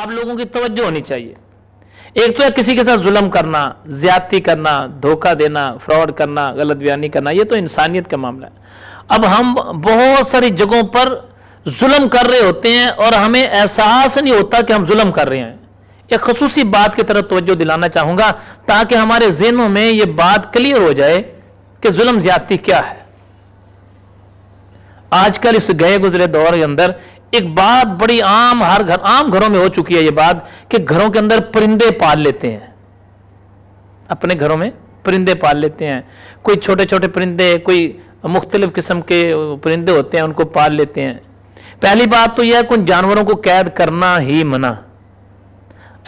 آپ لوگوں کی توجہ ہونی چاہیے۔ ایک تو ہے کسی کے ساتھ ظلم کرنا، زیادتی کرنا، دھوکہ دینا، فراڈ کرنا، غلط بیانی کرنا، یہ تو انسانیت کا معاملہ ہے۔ اب ہم بہت ساری جگہوں پر ظلم کر رہے ہوتے ہیں اور ہمیں احساس نہیں ہوتا کہ ہم ظلم کر رہے ہیں۔ ایک خصوصی بات کی طرف توجہ دلانا چاہوں گا تاکہ ہمارے ذہنوں میں یہ بات کلیئر ہو جائے کہ ظلم زیادتی کیا ہے۔ آج کل اس گئے گزرے دور کے اندر ایک بات بڑی عام، ہر گھر، عام گھروں میں ہو چکی ہے یہ بات کہ گھروں کے اندر پرندے پال لیتے ہیں۔ اپنے گھروں میں پرندے پال لیتے ہیں۔ کوئی چھوٹے چھوٹے پرندے، کوئی مختلف قسم کے پرندے ہوتے ہیں، ان کو پال لیتے ہیں۔ پہلی بات تو یہ ہے کہ ان جانوروں کو قید کرنا ہی منع۔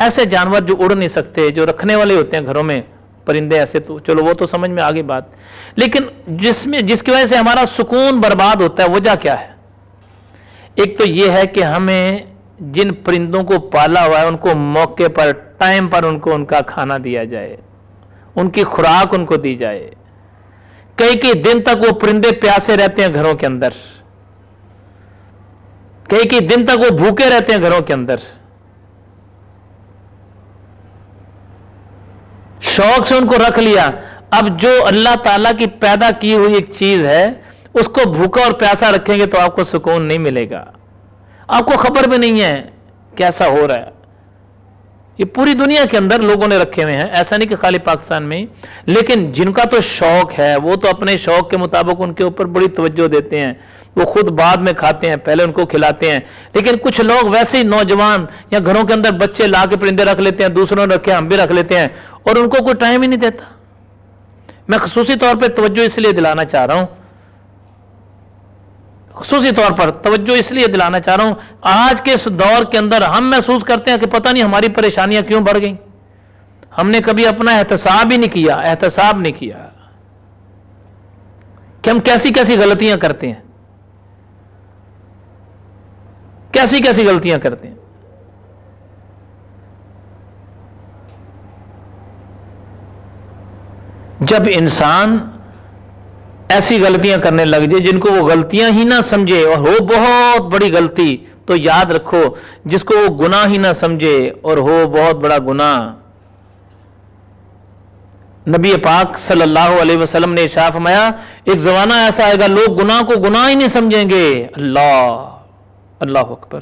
ایسے جانور جو اڑ نہیں سکتے، جو رکھنے والے ہوتے ہیں گھروں میں، پرندے ایسے تو، چلو وہ تو سمجھ میں آگے بات۔ لیکن جس میں، جس کی وجہ سے ہمارا سکون برباد ہوتا ہے، وجہ کیا ہے؟ ایک تو یہ ہے کہ ہمیں جن پرندوں کو پالا ہوا ہے، ان کو موقع پر، ٹائم پر ان کو ان کا کھانا دیا جائے۔ ان کی خوراک ان کو دی جائے۔ کئی کئی دن تک وہ پرندے پیاسے رہتے ہیں گھروں کے اندر۔ کئی کئی دن تک وہ بھوکے رہتے ہیں گھروں کے اندر۔ شوق سے ان کو رکھ لیا۔ اب جو اللہ تعالیٰ کی پیدا کی ہوئی ایک چیز ہے اس کو بھوکا اور پیاسا رکھیں گے تو آپ کو سکون نہیں ملے گا۔ آپ کو خبر بھی نہیں ہے کیسا ہو رہا ہے۔ یہ پوری دنیا کے اندر لوگوں نے رکھے ہوئے ہیں، ایسا نہیں کہ خالی پاکستان میں لیکن جن کا تو شوق ہے، وہ تو اپنے شوق کے مطابق ان کے اوپر بڑی توجہ دیتے ہیں۔ وہ خود بعد میں کھاتے ہیں، پہلے ان کو کھلاتے ہیں۔ لیکن کچھ لوگ ویسے ہی نوجوان یا گھروں کے اندر بچے لا کے پرندے رکھ لیتے ہیں، دوسروں نے رکھے، ہم بھی رکھ لیتے ہیں۔ اور ان کو کوئی ٹائم ہی نہیں دیتا۔ میں خصوصی طور پہ توجہ اس لیے دلانا چاہ رہا ہوں خصوصی طور پر توجہ اس لیے دلانا چاہ رہا ہوں، آج کے اس دور کے اندر ہم محسوس کرتے ہیں کہ پتہ نہیں ہماری پریشانیاں کیوں بڑھ گئیں۔ ہم نے کبھی اپنا احتساب ہی نہیں کیا، احتساب نہیں کیا۔ کہ ہم کیسی کیسی غلطیاں کرتے ہیں۔ کیسی کیسی غلطیاں کرتے ہیں۔ جب انسان ایسی غلطیاں کرنے لگ جائے، جن کو وہ غلطیاں ہی نہ سمجھے اور ہو بہت بڑی غلطی، تو یاد رکھو، جس کو وہ گناہ ہی نہ سمجھے اور ہو بہت بڑا گناہ۔ نبی پاک صلی اللہ علیہ وسلم نے شاف مایا ایک زمانہ ایسا آئے گا، لوگ گناہ کو گناہ ہی نہیں سمجھیں گے۔ اللہ اللہ اکبر۔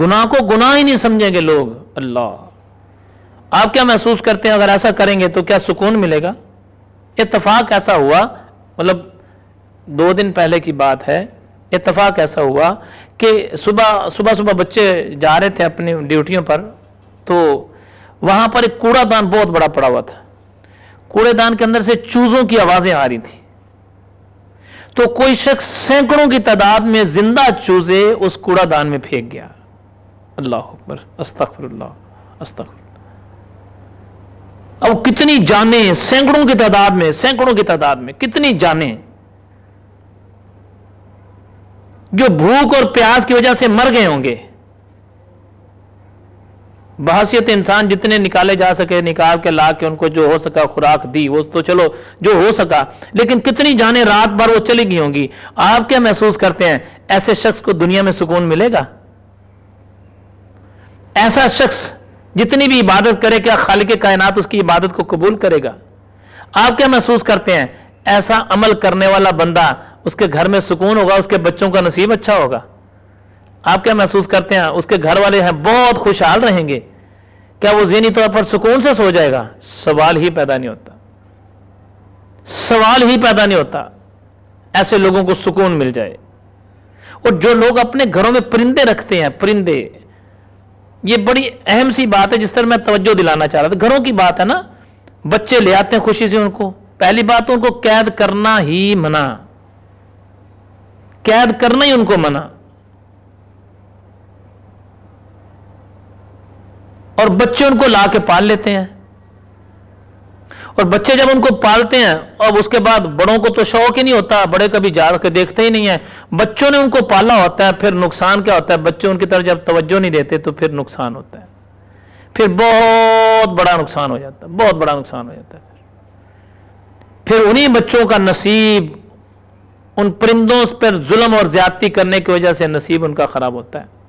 گناہ کو گناہ ہی نہیں سمجھیں گے لوگ۔ اللہ۔ آپ کیا محسوس کرتے ہیں، اگر ایسا کریں گے تو کیا سکون ملے گا؟ اتفاق ایسا ہوا مطلب دو دن پہلے کی بات ہے، اتفاق ایسا ہوا کہ صبح صبح صبح بچے جا رہے تھے اپنی ڈیوٹیوں پر، تو وہاں پر ایک کوڑا دان بہت بڑا پڑا ہوا تھا۔ کوڑے دان کے اندر سے چوزوں کی آوازیں آ رہی تھی تو کوئی شخص سینکڑوں کی تعداد میں زندہ چوزے اس کوڑا دان میں پھینک گیا۔ اللہ اکبر، استغفر اللہ، استغفر اب کتنی جانیں سینکڑوں کی تعداد میں، سینکڑوں کی تعداد میں، کتنی جانیں جو بھوک اور پیاس کی وجہ سے مر گئے ہوں گے۔ بحثیت انسان جتنے نکالے جا سکے، نکال کے لا کے ان کو جو ہو سکا خوراک دی، وہ تو چلو جو ہو سکا۔ لیکن کتنی جانیں رات بھر وہ چلی گئی ہوں گی؟ آپ کیا محسوس کرتے ہیں؟ ایسے شخص کو دنیا میں سکون ملے گا؟ ایسا شخص جتنی بھی عبادت کرے کیا خالق کائنات اس کی عبادت کو قبول کرے گا۔ آپ کیا محسوس کرتے ہیں؟ ایسا عمل کرنے والا بندہ اس کے گھر میں سکون ہوگا، اس کے بچوں کا نصیب اچھا ہوگا۔ آپ کیا محسوس کرتے ہیں؟ اس کے گھر والے ہیں، بہت خوشحال رہیں گے۔ کیا وہ ذہنی طور پر سکون سے سو جائے گا؟ سوال ہی پیدا نہیں ہوتا۔ سوال ہی پیدا نہیں ہوتا۔ ایسے لوگوں کو سکون مل جائے۔ اور جو لوگ اپنے گھروں میں پرندے رکھتے ہیں، پرندے یہ بڑی اہم سی بات ہے جس طرح میں توجہ دلانا چاہ رہا تھا۔ گھروں کی بات ہے نا، بچے لے آتے ہیں خوشی سے ان کو۔ پہلی بات تو ان کو قید کرنا ہی منع۔ قید کرنا ہی ان کو منع۔ اور بچے ان کو لا کے پال لیتے ہیں۔ اور بچے جب ان کو پالتے ہیں اور اس کے بعد بڑوں کو تو شوق ہی نہیں ہوتا، بڑے کبھی جا کے دیکھتے ہی نہیں ہیں۔ بچوں نے ان کو پالا ہوتا ہے، پھر نقصان کیا ہوتا ہے؟ بچے ان کی طرف جب توجہ نہیں دیتے تو پھر نقصان ہوتا ہے۔ پھر بہت بڑا نقصان ہو جاتا ہے، بہت بڑا نقصان ہو جاتا ہے۔ پھر انہی بچوں کا نصیب، ان پرندوں پر ظلم اور زیادتی کرنے کی وجہ سے نصیب ان کا خراب ہوتا ہے۔